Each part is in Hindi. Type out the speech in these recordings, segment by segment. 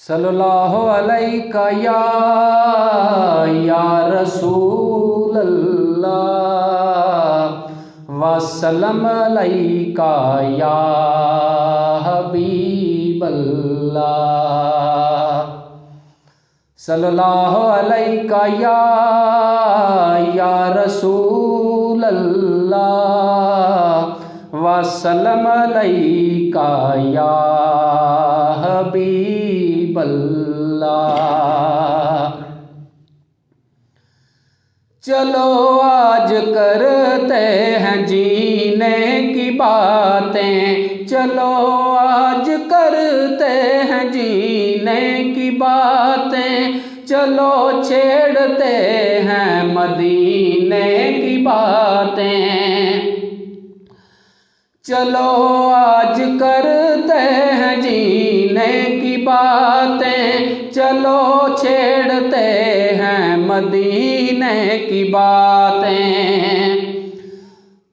सल्लल्लाहु अलैका या या रसूल अल्लाह वसल्लम अलैका या हबीब अल्लाह सल्लल्लाहु अलैका या या रसूल अल्लाह वसल्लम अलैका या हबीब अल्लाह चलो आज करते हैं जीने की बातें। चलो आज करते हैं जीने की बातें। चलो छेड़ते हैं मदीने की बातें। चलो आज करते हैं जीने की बातें। चलो छेड़ते हैं मदीने की बातें।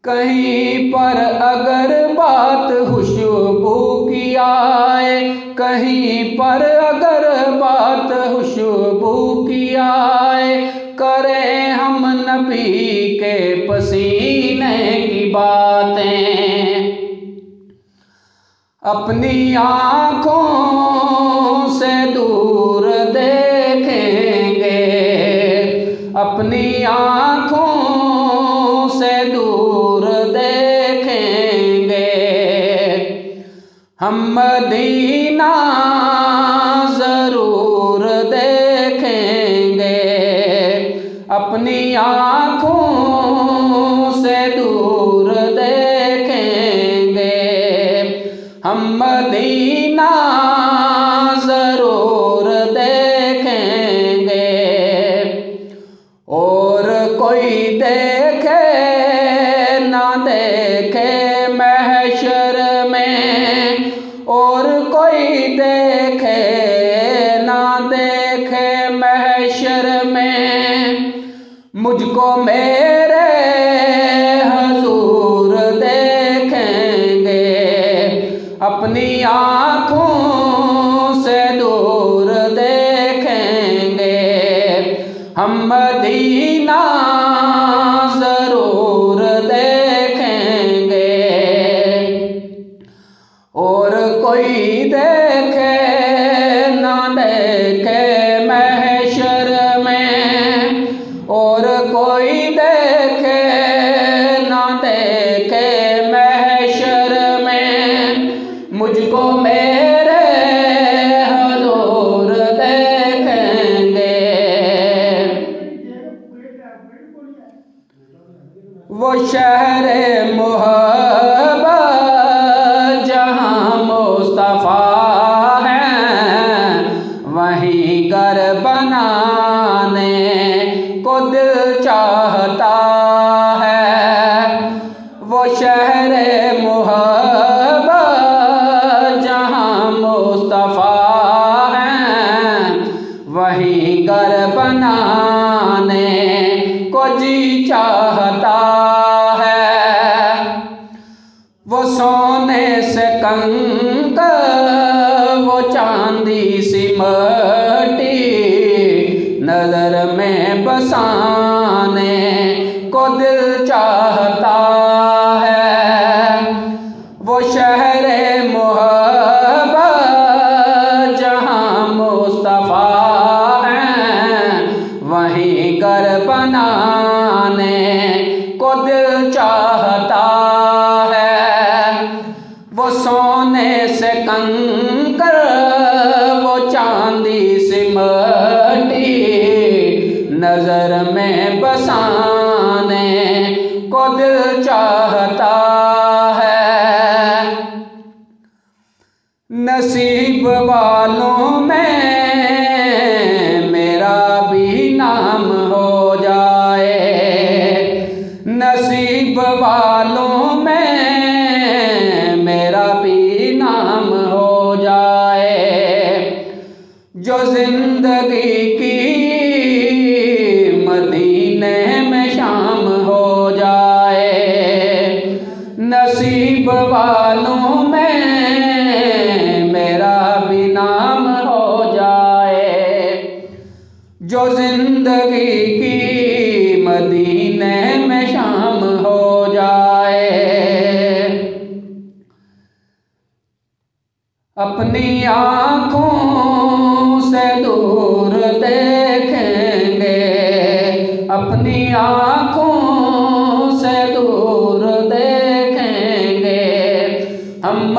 कहीं पर अगर बात खुशबू की आए, कहीं पर अगर बात खुशबू की आए, करें हम नबी के पसीने की बातें। अपनी आँखों से दूर देखेंगे। अपनी आँखों से दूर देखेंगे। हम मदीना हम मदीना ज़रूर देखेंगे। और कोई देखे, ना देखे महशर में। और कोई देखे, ना देखे महशर में। मुझको मेरे आँखों से दूर देखेंगे। हम मदीना ज़रूर देखेंगे। और कोई देखे शहर मोहबा जहाँ मुस्तफ़ा है, वहीं घर बनाने को दिल चाहता है। वो शहर मोहब्बत चांदी नज़र में बसाने को दिल चाहता बनाने को दिल चाहता नज़र में बसाने को दिल चाहता है। नसीब वालों में वालों में मेरा भी नाम हो जाए। जो ज़िंदगी की मदीने में शाम हो जाए। अपनी आँखों से दूर देखेंगे। अपनी आँखों हम